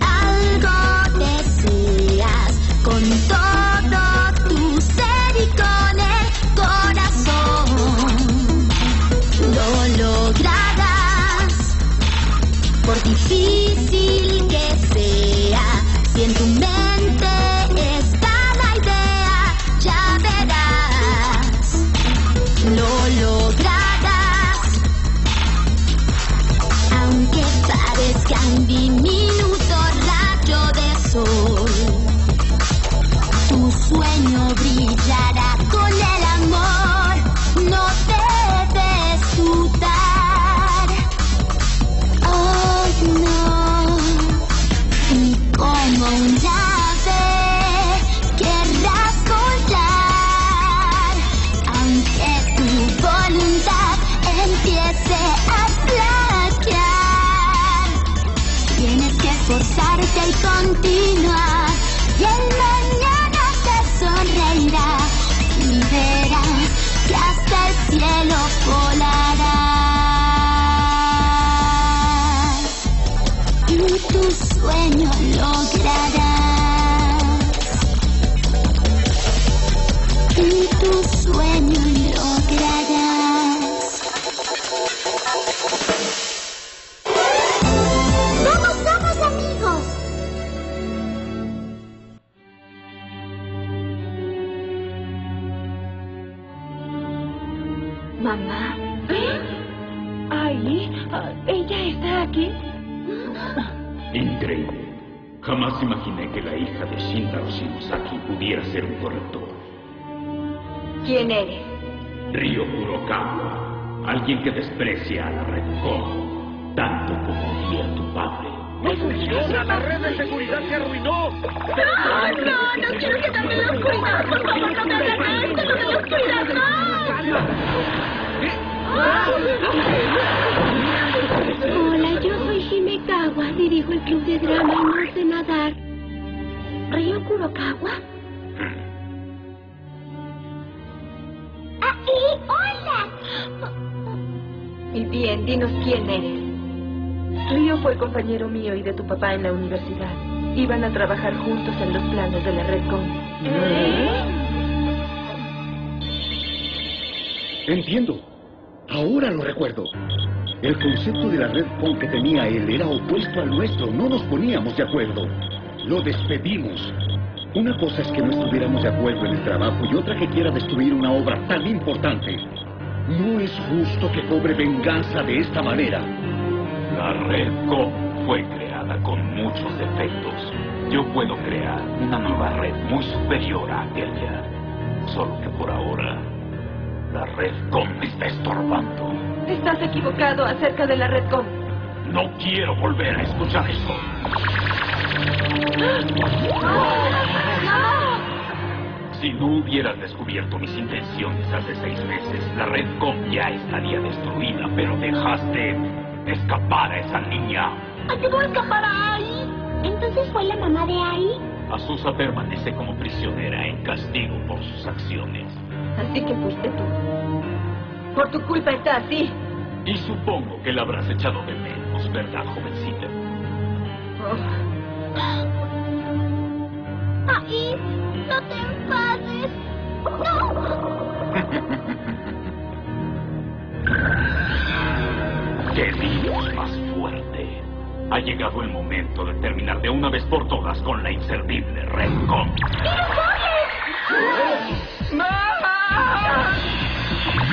Algo deseas con todo aquí. Increíble. Jamás imaginé que la hija de Shintaro Shinosaki pudiera ser un corrector. ¿Quién eres? Ryo Kurokawa, alguien que desprecia a la red tanto como odié a tu padre. ¡Funciona! ¡La red de seguridad se arruinó! ¡No, no! ¡No quiero que también la oscuridad! ¡Por favor, no me hagan esto! ¡No me la oscuridad! ¡No! Himekawa. Dirijo el club de drama y no sé nadar. ¿Río Kurokawa? ¡Ah, y hola! Y bien, dinos quién eres. Río fue compañero mío y de tu papá en la universidad. Iban a trabajar juntos en los planos de la red con. Entiendo. Ahora lo recuerdo. El concepto de la red con que tenía él era opuesto al nuestro. No nos poníamos de acuerdo. Lo despedimos. Una cosa es que no estuviéramos de acuerdo en el trabajo y otra que quiera destruir una obra tan importante. No es justo que cobre venganza de esta manera. La red Com fue creada con muchos defectos. Yo puedo crear una nueva red muy superior a aquella. Solo que por ahora, la red Com me está estorbando. Estás equivocado acerca de la red con. No quiero volver a escuchar eso. Si no hubieras descubierto mis intenciones hace seis meses, la red Com ya estaría destruida, pero dejaste escapar a esa niña. ¿Ayudó a escapar a Ai? ¿Entonces fue la mamá de Ai? Azusa permanece como prisionera en castigo por sus acciones. Así que fuiste tú. Por tu culpa está así. Y supongo que la habrás echado de menos, ¿verdad, jovencita? Ai, no te enfades. ¡Qué virus más fuerte! Ha llegado el momento de terminar de una vez por todas con la inservible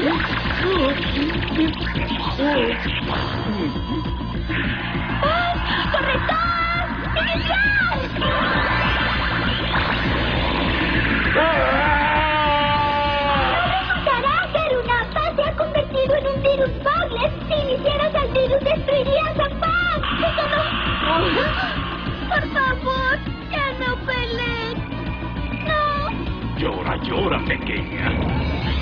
Redcon. Carácter, una paz se ha convertido en un virus Bogles. Si iniciaras al virus, destruirías a Paz. Eso no... Por favor, ya no peleen. No. Llora, llora, pequeña.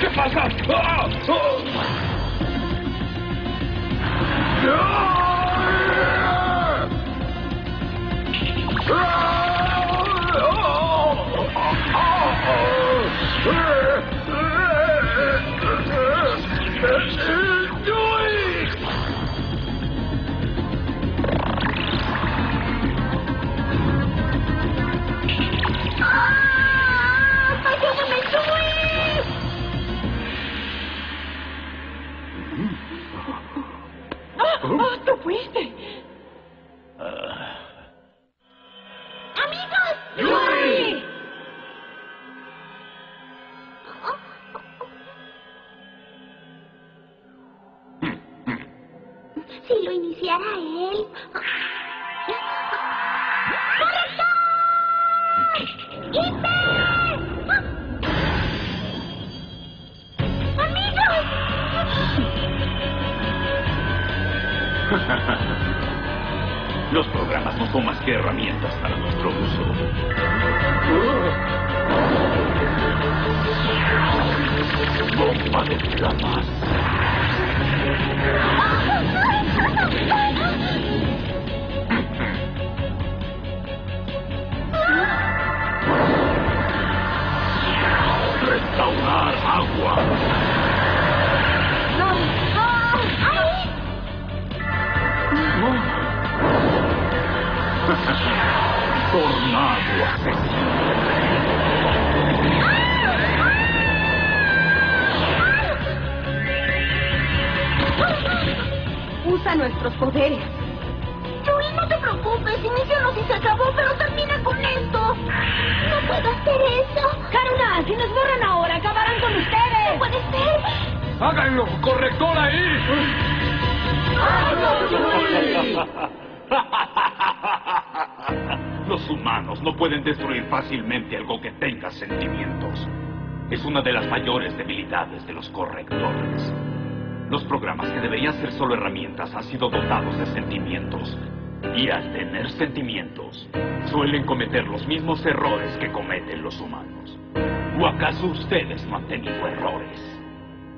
¿Qué pasa? ¡Ah! ¡Ah! Los programas no son más que herramientas para nuestro uso. Bomba de flamas. Restaurar agua. Tornado asesino. Usa nuestros poderes. Joey, no te preocupes. Inícianos y se acabó, pero termina con esto. No puedo hacer eso. Karuna, si nos borran ahora, acabarán con ustedes. No puede ser. ¡Háganlo! ¡Corrector ahí! Los humanos no pueden destruir fácilmente algo que tenga sentimientos. Es una de las mayores debilidades de los correctores. Los programas que deberían ser solo herramientas han sido dotados de sentimientos. Y al tener sentimientos, suelen cometer los mismos errores que cometen los humanos. ¿O acaso ustedes no han tenido errores?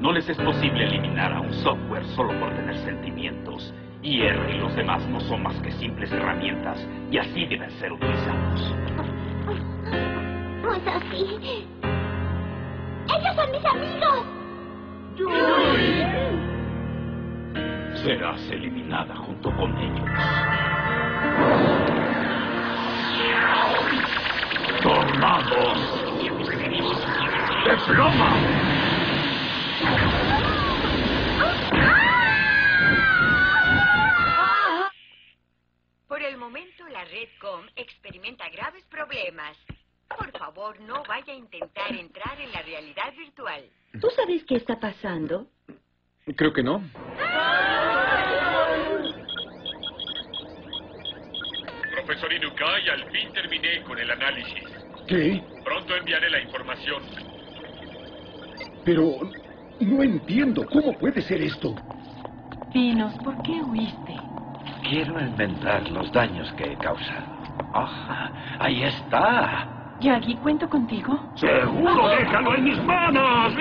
No les es posible eliminar a un software solo por tener sentimientos. Y R y los demás no son más que simples herramientas y así deben ser utilizados. No es así. Ellos son mis amigos. Serás eliminada junto con ellos. ¡Tornados! ¡De ploma! Por el momento, la Redcom experimenta graves problemas. Por favor, no vaya a intentar entrar en la realidad virtual. ¿Tú sabes qué está pasando? Creo que no. Profesor Inukai, al fin terminé con el análisis. ¿Qué? Pronto enviaré la información. Pero no entiendo. ¿Cómo puede ser esto? Dinos, ¿por qué huiste? Quiero inventar los daños que he causado. Ah, ahí está. Yagi, ¿cuento contigo? ¡Seguro! ¡Déjalo en mis manos!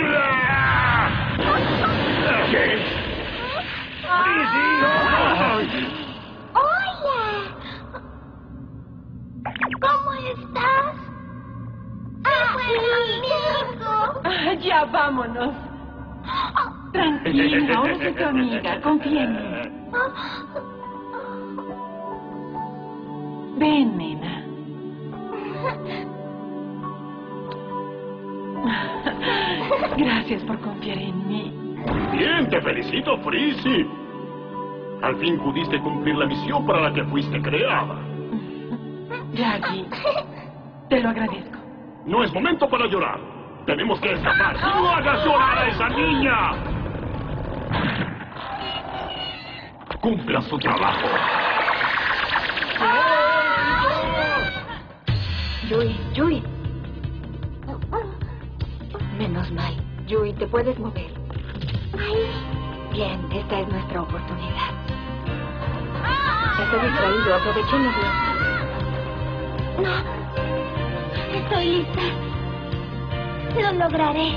¿Qué? Hola. ¿Cómo estás? ¡Ah, amigo! Ah, ya, vámonos. Tranquila, ahora soy tu amiga. Confía en mí. Ven, nena. Gracias por confiar en mí. Bien, te felicito, Frizzy. Al fin pudiste cumplir la misión para la que fuiste creada. Yagi, te lo agradezco. No es momento para llorar. Tenemos que escapar. ¡No hagas llorar a esa niña! Cumplan su trabajo. Yui, Yui. Menos mal. Yui, te puedes mover. Bien, esta es nuestra oportunidad. Está distraído, aprovechémoslo. No. Estoy lista. Lo lograré.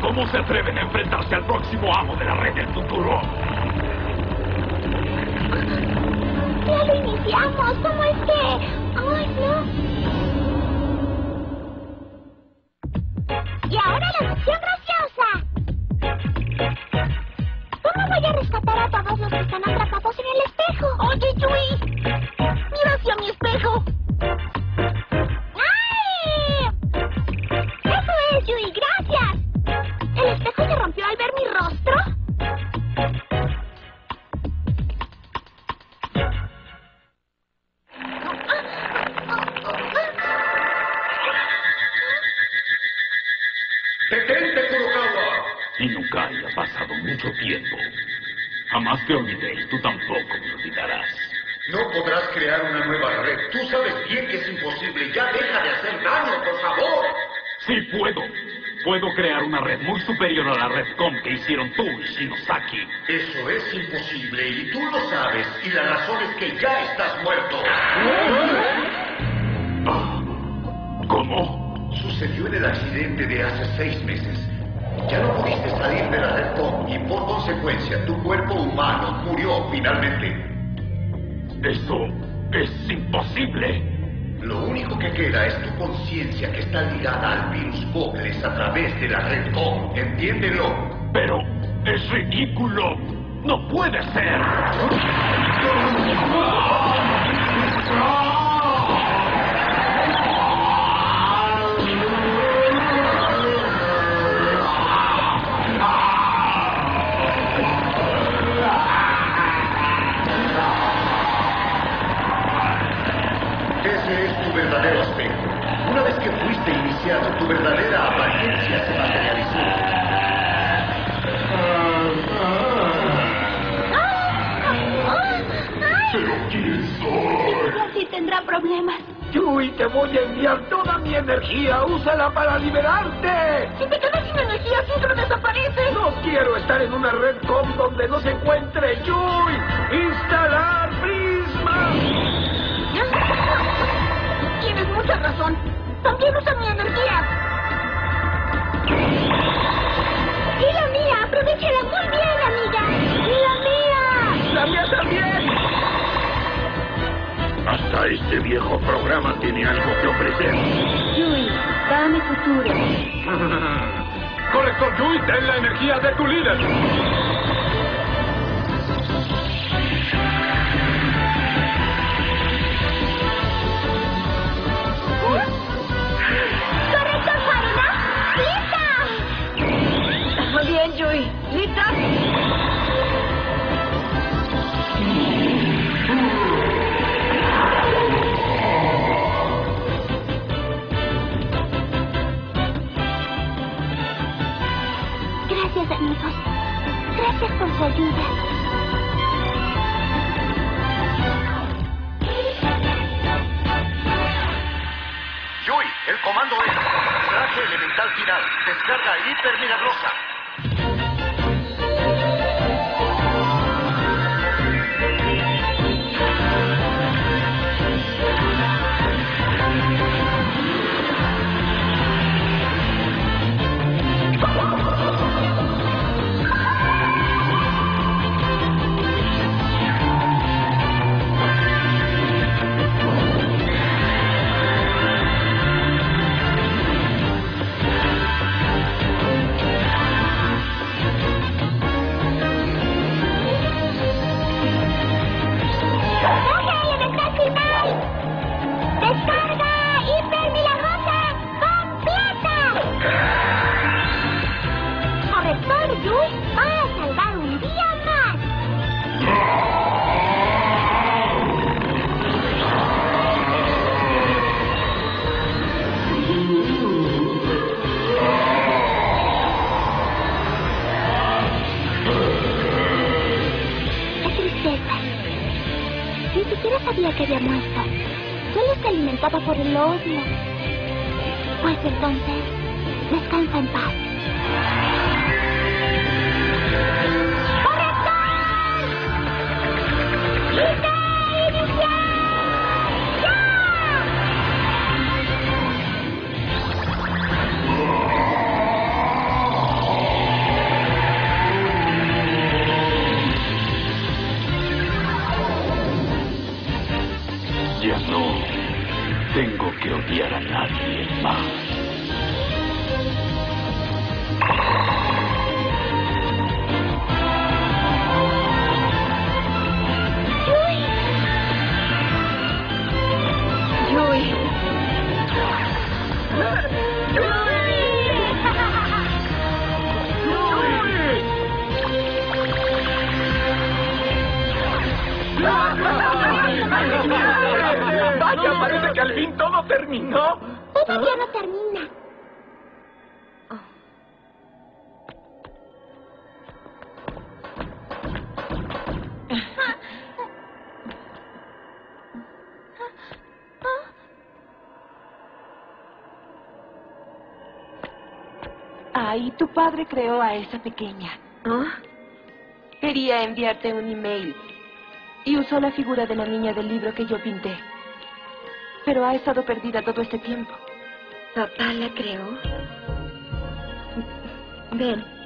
¿Cómo se atreven a enfrentarse al próximo amo de la red del futuro? ¡Ya lo iniciamos! ¿Cómo es que...? ¡Ay, no! Pasado mucho tiempo. Jamás te olvidé y tú tampoco me olvidarás. No podrás crear una nueva red. Tú sabes bien que es imposible. Ya deja de hacer daño, por favor. Sí puedo. Puedo crear una red muy superior a la red com que hicieron tú y Shinosaki. Eso es imposible y tú lo sabes. Y la razón es que ya estás muerto. ¿Cómo? Sucedió en el accidente de hace seis meses. Ya no pudiste salir de la red com y por consecuencia tu cuerpo humano murió finalmente. Eso es imposible. Lo único que queda es tu conciencia que está ligada al virus Bogles a través de la red com. Entiéndelo. Pero es ridículo. No puede ser. Tu verdadera apariencia se materializó. ¿Pero quién soy? Así tendrá problemas. Yui, te voy a enviar toda mi energía. Úsala para liberarte. Si te quedas sin energía, siempre desaparece. No quiero estar en una red com donde no se encuentre Yui. Instalar prisma. Tienes mucha razón. También usa mi energía. Y la mía. Aprovechala muy bien, amiga. Y la mía. La mía también. Hasta este viejo programa tiene algo que ofrecer. Yui, dame futuro. Colector Yui, ten la energía de tu líder. Estar muerto. Solo se alimentaba por el odio. Pues entonces, descansa en paz. Tu padre creó a esa pequeña. ¿Ah? Quería enviarte un email y usó la figura de la niña del libro que yo pinté. Pero ha estado perdida todo este tiempo. ¿Papá la creó? Ven.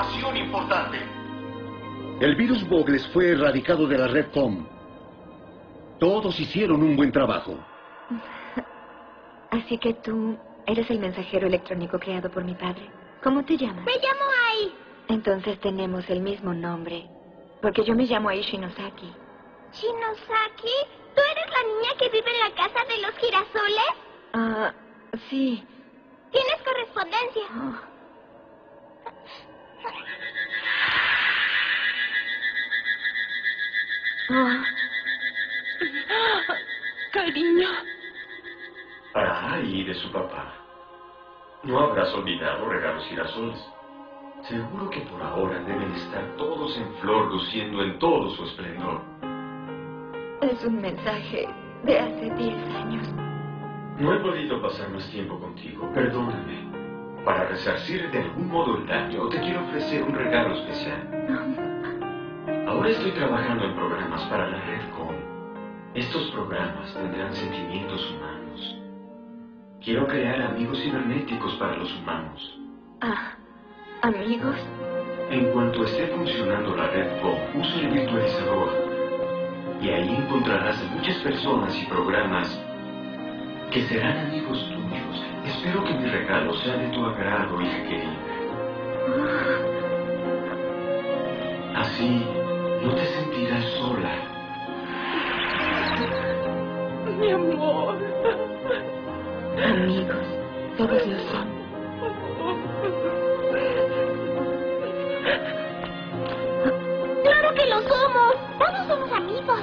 Información importante. El virus Bogles fue erradicado de la red COM. Todos hicieron un buen trabajo. Así que tú eres el mensajero electrónico creado por mi padre. ¿Cómo te llamas? Me llamo Ai. Entonces tenemos el mismo nombre. Porque yo me llamo Aishi Nosaki. Shinosaki, ¿tú eres la niña que vive en la casa de los girasoles? Ah, sí. ¿Tienes correspondencia? Oh. Oh, Cariño. Para y de su papá. No habrás olvidado regalos girasoles. Seguro que por ahora deben estar todos en flor, luciendo en todo su esplendor. es un mensaje de hace 10 años. No he podido pasar más tiempo contigo, perdóname. Para resarcir de algún modo el daño, te quiero ofrecer un regalo especial. Ahora estoy trabajando en programas para la red COM. Estos programas tendrán sentimientos humanos. Quiero crear amigos cibernéticos para los humanos. Ah, amigos. En cuanto esté funcionando la red COM, usa el virtualizador. Y ahí encontrarás a muchas personas y programas que serán amigos tuyos. Espero que mi regalo sea de tu agrado, hija querida. Así no te sentirás sola. Mi amor. Amigos. Todos lo son. ¡Claro que lo somos! Todos somos amigos.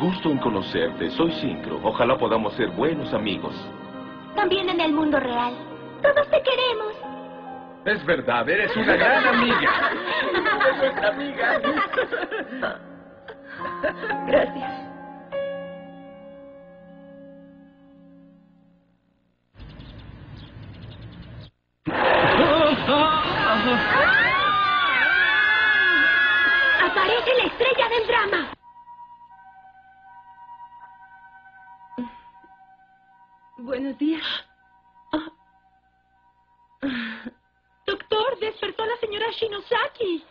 Gusto en conocerte. Soy Syncro. Ojalá podamos ser buenos amigos. También en el mundo real. Todos te queremos. Es verdad, eres una gran amiga. Es nuestra amiga. Gracias. ¡Aparece la estrella del drama! Buenos días. Doctor, despertó a la señora Shinosaki.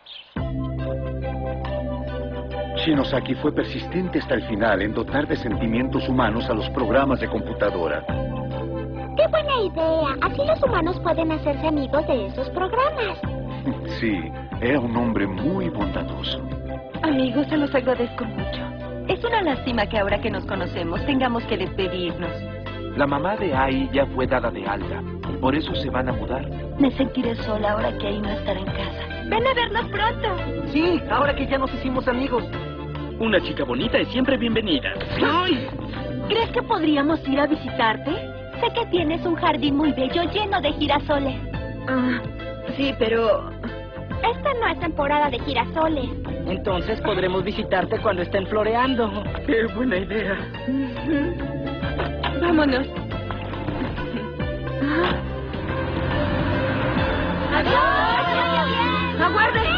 Shinosaki fue persistente hasta el final en dotar de sentimientos humanos a los programas de computadora. ¡Qué buena idea! Así los humanos pueden hacerse amigos de esos programas. Sí, era un hombre muy bondadoso. Amigos, se los agradezco mucho. Es una lástima que ahora que nos conocemos tengamos que despedirnos. La mamá de Ai ya fue dada de alta. Por eso se van a mudar. Me sentiré sola ahora que Ai no estará en casa. Ven a vernos pronto. Sí, ahora que ya nos hicimos amigos. Una chica bonita es siempre bienvenida. ¡Ay! ¿Crees que podríamos ir a visitarte? Sé que tienes un jardín muy bello lleno de girasoles. Ah, sí, pero... Esta no es temporada de girasoles. Entonces podremos visitarte cuando estén floreando. ¡Qué buena idea! Vámonos. ¡Adiós! ¡Aguarde!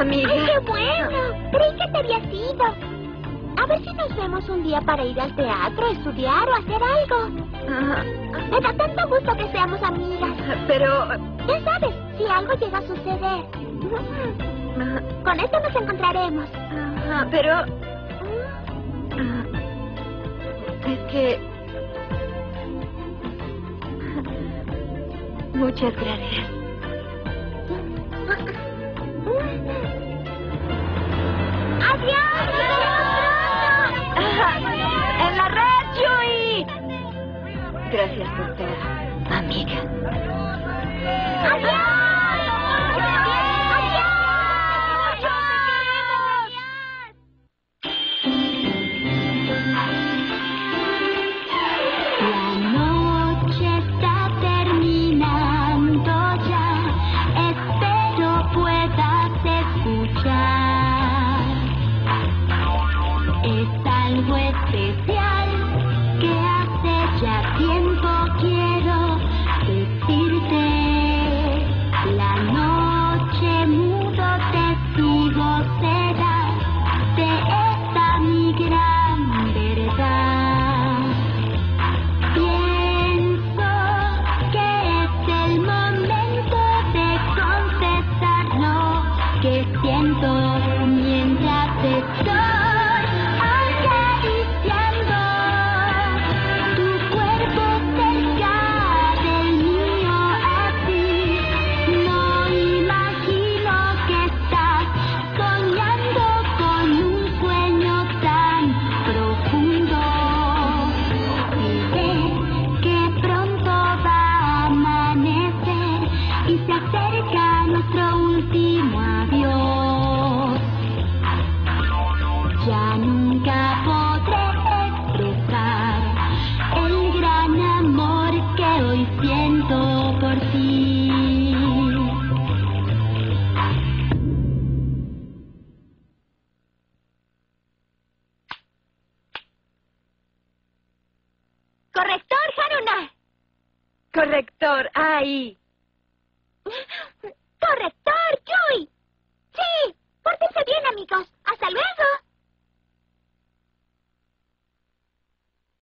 Amiga. ¡Ay, qué bueno! Creí que te habías ido. A ver si nos vemos un día para ir al teatro, estudiar o hacer algo. Me da tanto gusto que seamos amigas. Pero... Ya sabes, si algo llega a suceder. Con esto nos encontraremos. Ajá, pero... Es que... Muchas gracias. ¡Adiós! ¡En la red! Gracias por todo, amiga. La Es algo especial